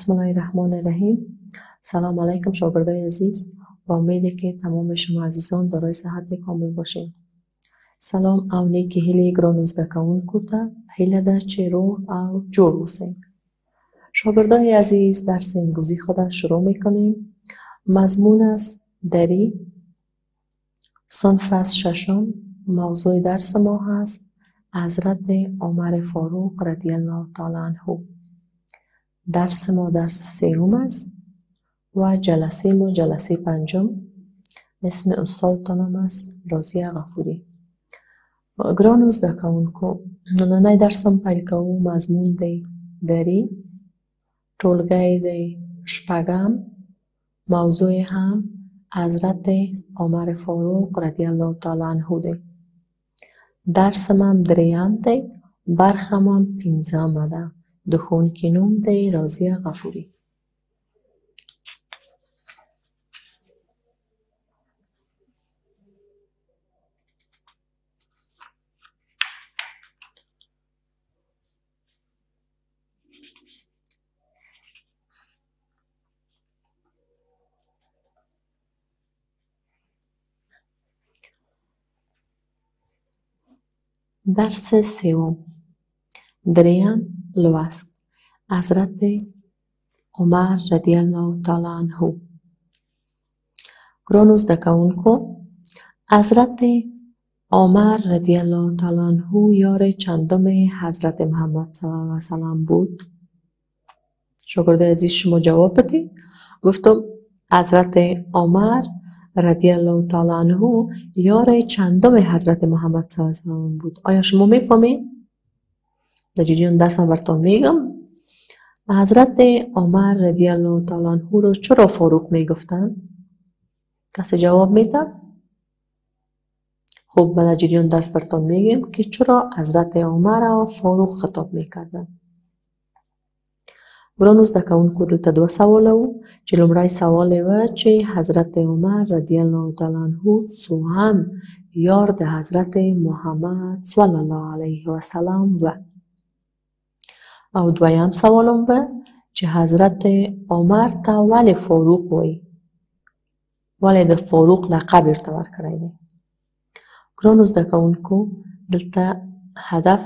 بسم الله الرحمن الرحیم سلام علیکم شاگردای عزیز با امیده که تمام شما عزیزان دارای صحت کامل باشین سلام او نیکی هیلی گرانوز دکون کتا هیله ده چه روح او جور بسین شاگردای عزیز درس امروزی خود شروع می‌کنیم مضمون است دری صنف ششم موضوع درس ما هست حضرت عمر فاروق رضی الله تعالی عنه درس ما درس سیوم است و جلسه ما جلسه پنجم. اسم استاد تانم است. رازی غفوری. گرانوز دکون کو نننای درسم پیل کو مضمون دی دری. ټولګی دی شپږم. موضوع هم حضرت عمر فاروق رضی الله تعالی عنه دی. درسم هم دریم دی. برخم هم پنځمه د ښوونکي نوم دی رازیه غفوري. درس سوم دریم لوست حضرت عمر رضی الله تعالی عنه ګرانو زده کوونکو حضرت عمر رضی الله تعالی عنه یار چندم حضرت محمد صلی الله علیه وسلم بود شاگرد عزیز شما جواب بدید گفتم حضرت عمر رضی الله تعالی عنه یار چندم حضرت محمد صلی الله علیه وسلم بود آیا شما می‌فهمید در جریان درسم میگم حضرت عمر رضی الله تعالی عنه رو چرا فاروق می‌گفتن کسی جواب میده خب در جریان درس براتون میگیم که چرا حضرت عمر را فاروق خطاب می‌کردن ګرانو زده کوونکو دلته دوه سواله وو چې لومړی سوال یې و حضرت عمر رضی الله تعالی عنه څوهم یار د حضرت محمد صلی الله علیه وسلم و او دویم سوال هم و چې حضرت عمر ته ولې فاروق وایي؟ ولې د فاروق لقب ورته ورکړی دی؟ ګرانو زده کوونکو دلته هدف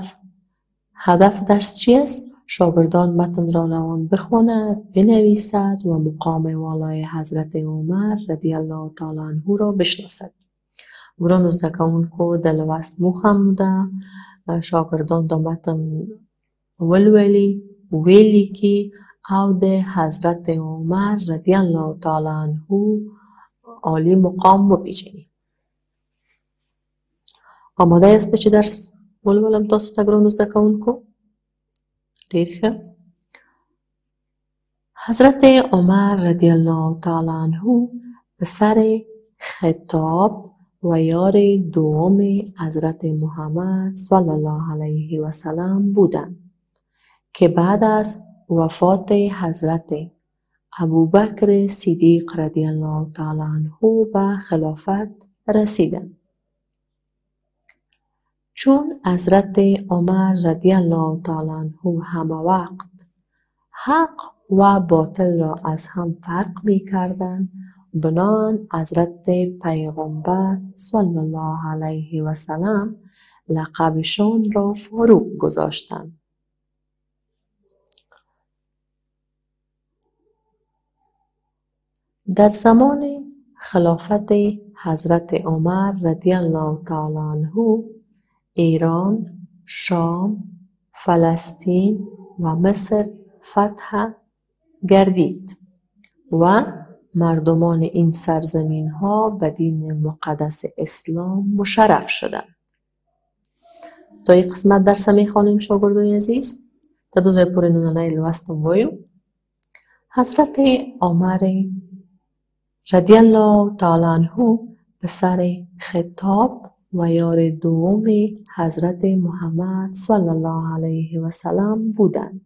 هدف درس چی است شاگردان متن را روان بخواند بنویسد و مقام والای حضرت عمر رضی الله تعالی عنه را بشناسد. ګرانو زده کوونکو د لوست موخه ده دا متن ولولي ولیکي او د حضرت عمر رضی الله تعالی عنه عالی مقام وپیژني. آماده یاست چې درس ولولم تاسو ته ګرانو زده کوونکو؟ ډیر ښه. حضرت عمر رضی الله تعالی عنه پسر خطاب و یار دوم حضرت محمد صلی الله علیه و سلم بودند که بعد از وفات حضرت ابوبکر صدیق رضی الله تعالی عنه به خلافت رسیدند. چون حضرت عمر رضی الله تعالی عنه همه وقت حق و باطل را از هم فرق می کردند بنان حضرت پیغمبر صلی الله علیه و سلم لقبشان را فاروق گذاشتند. در زمان خلافت حضرت عمر رضی الله تعالی عنه ایران، شام، فلسطین و مصر فتح گردید و مردمان این سرزمین ها به دین مقدس اسلام مشرف شدند. تا این قسمت درس می‌خوانیم شاگردای عزیز تا دو زای پوری نونانه بایو حضرت عمر رضی الله تعالی عنه پسر خطاب و یار دوم حضرت محمد صلی الله علیه و سلم بودند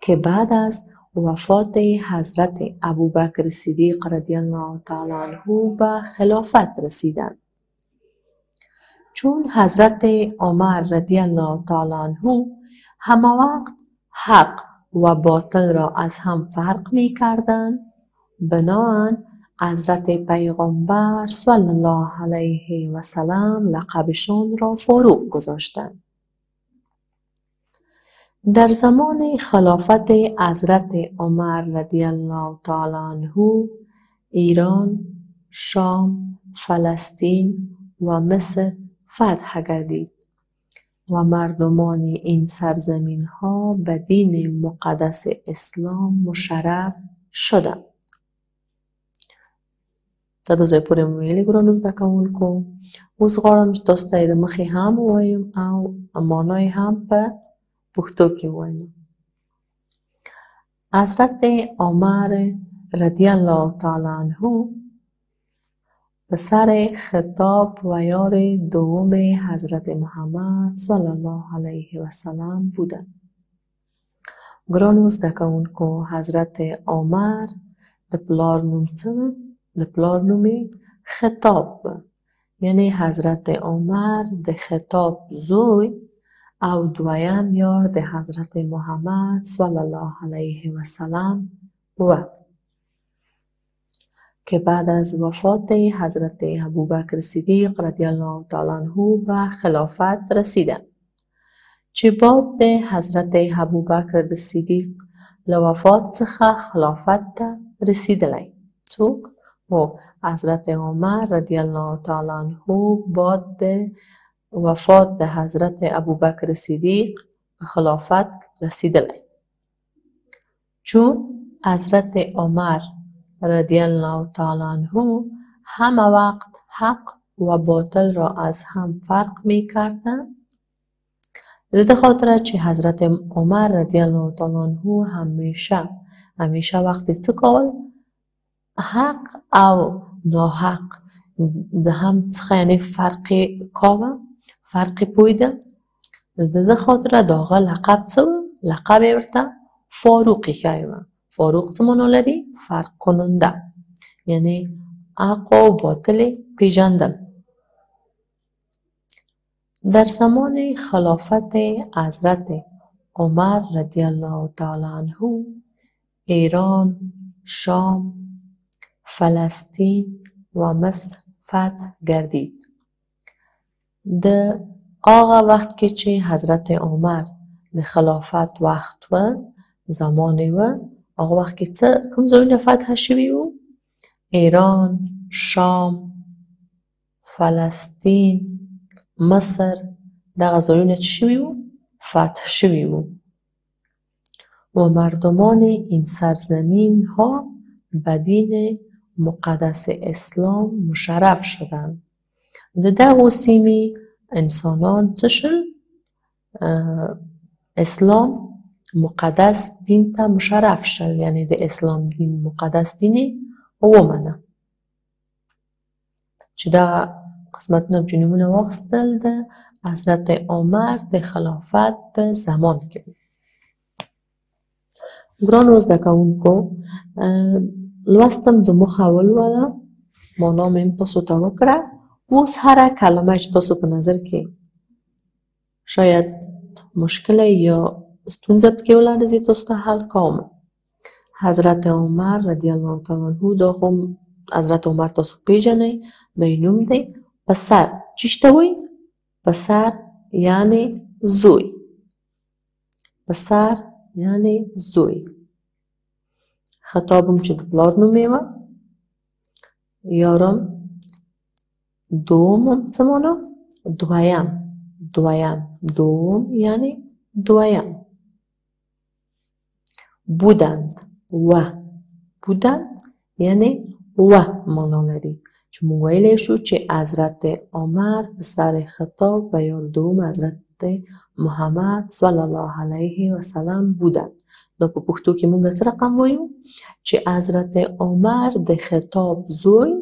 که بعد از وفات حضرت ابوبکر صدیق رضی الله تعالی عنه به خلافت رسیدند چون حضرت عمر رضی الله تعالی عنه همه وقت حق و باطل را از هم فرق می کردند بناهن حضرت پیغمبر صلی الله علیه و سلم لقبشان را فاروق گذاشتند. در زمان خلافت حضرت عمر رضی الله تعالی عنه ایران شام فلسطین و مصر فتح گردید و مردمان این سرزمین ها به دین مقدس اسلام مشرف شدند. دا د ځای پورې ویلي ګرانو زده کوونکو. اوس غواړم چې تاسو ته د مخې هم ووایم او معنا هم په پښتو کې ووایم. حضرت عمر رضی الله تعالی عنه پسر خطاب و یار دوم حضرت محمد صلی الله علیه و سلم بودند ګرانو زده کوونکو حضرت عمر د پلار نوم څه د پلار خطاب یعنی حضرت عمر د خطاب زوی او دویم یار د حضرت محمد صلی الله علیه و سلم و که بعد از وفات حضرت ابوبکر صدیق رضی الله تعالی عنه به خلافت رسیدند چې بعد د حضرت ابوبکر صدیق له وفات څخه خلافت ته رسیدلی څوک و حضرت عمر رضی الله تعالی عنه بعد وفات د حضرت ابوبکر صدیق به خلافت رسیدلی. چون حضرت عمر رضی الله تعالی عنه همه وقت حق و باطل را از هم فرق می کردند دې خاطر چې حضرت عمر رضی الله تعالی عنه همیشه همیشه وقتی کول حق او ناحق. د هم څخه یعنی فرقی کاوه فرقی پویده. د ده خاطره د هغه لقب څه لقب ورته فاروقی ښیي فاروق څه لري؟ فرق کننده. یعنی حق و باطل در زمان خلافت حضرت عمر رضی الله تعالی عنه ایران شام فلسطین و مصر فتح گردید. د هغه وخت کې چې حضرت عمر د خلافت وخت و زمان و هغه وخت کې څه کوم ځایونه فتح شوي وو؟ ایران شام فلسطین مصر دغه ځایونه چی شوي وو؟ فتح شوي وو. و مردمان این سرزمین ها به دین مقدس اسلام مشرف شدند د دغو سیمې انسانان شل اسلام مقدس دین ته مشرف شل یعنی د اسلام دین مقدس دین ومنه. چې دا قسمتونه چې نومونه واخیستل د حضرت عمر د خلافت په زمان کې. ګرانو زده کوونکو لوستم دموخه ولوله معنا مې تاسو ته وکړه. اوس هره کلمه چې تاسو په نظر کې شاید مشکله یا ستونزه پکې ولرزي تاسو ته حل کوم. حضرت عمر رضی الله تعالی عنه دا خو حضرت عمر تاسو پیژنئ د نوم دی پسر. چیش ته وایي پسر یعنی زوی. پسر یعنی زوی خطابم چې د پلار نوم یې یارم دوم څه معنا دویم دویم دوم یعنی دویم بودند و بودند یعنی و معنا لري چې موږ ویلی شو چې حضرت عمر پسر خطاب و یار دوم حضرت محمد صلی الله علیه وسلم بودند دا په پښتو کې مونږ څه رقم وایو چې حضرت عمر د خطاب زوی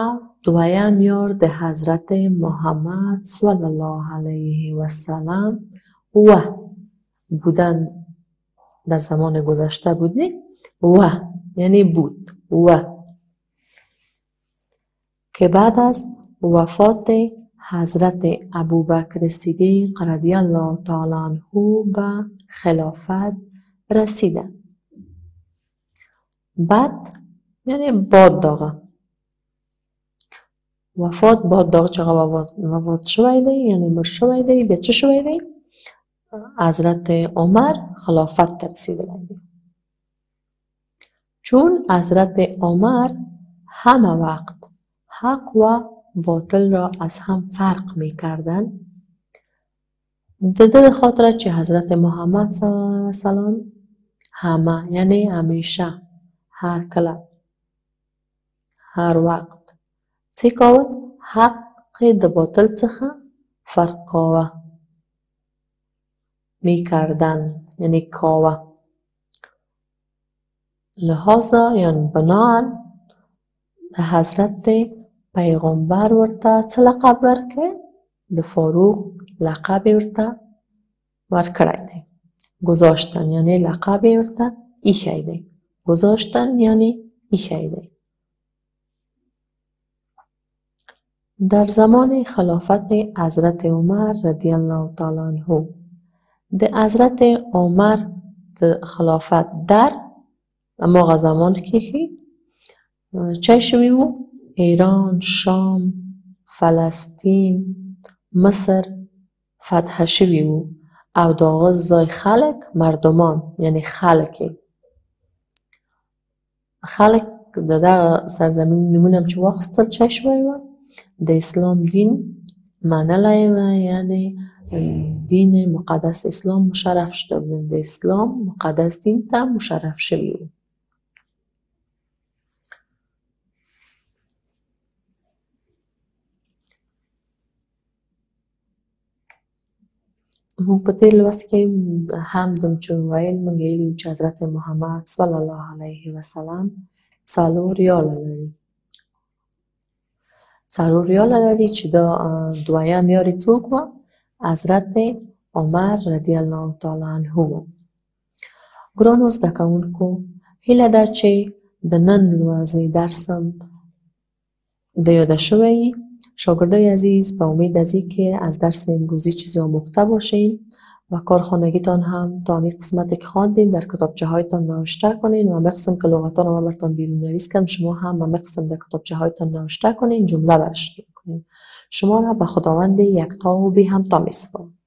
او دویم یار د حضرت محمد صلی الله علیه و سلم و بودن در زمان گذشته بودی و یعنی بود و که بعد از وفات حضرت ابوبکر صدیق رضی الله تعالی عنه به خلافت رسیدن بد یعنی باد داغه. وفات باد داغ چقدر وفات, وفات شوی دی یعنی مر شوی دی به چه شوی دی حضرت عمر خلافت رسیدن دی چون حضرت عمر همه وقت حق و باطل را از هم فرق می کردن ده خاطر چه حضرت محمد صلی الله علیه وسلم همه یعنی همیشه هر کله هر وقت څه کول حق د باطل څخه فرق کاوه می کردن یعنی کاوه لحاظا یعنی بنان د حضرت پیغمبر ورته څه لقب ورکړ د فاروق لقب ورته ورکړی دی گذاشتن یعنی لقب ورته ایښی دی. گذاشتن یعنی ایښی دی. در زمان خلافت حضرت عمر رضی الله تعالی عنه د حضرت عمر د خلافت در اما زمان کې چه شوی و؟ ایران شام فلسطین مصر فتح شوی و. او د زای خلق مردمان یعنی خلک خلک د سرزمین نمونه چه شوی و د اسلام دین منلی و یعنی دین مقدس اسلام مشرف شده بودن د اسلام مقدس دین ته مشرف و موږ په تېر لوست کې هم دوم چې ویل موږ ویلي چې حضرت محمد صلی الله علیه وسلم څلور یاله لري. څلور ریاله لري چې دا دویم یار یې څوک و حضرت عمر رضی الله تعالی عنه و ګرانو زده کوونکو هیله ده چې د نن ورځې درسم د یاده شوی شاگردای عزیز به امید از که از درس امروزی چیزی آموخته باشین و کارخانگیتان هم تا همین قسمت که خواندیم در کتابچه هایتان نوشته کنین و همه قسم که لغتان رو برتان بیرون نویس کردم شما هم همه قسم در کتابچه هایتان نوشته کنین جمله برش کنین. شما را به خداوند یکتا و بی هم تا میسپارم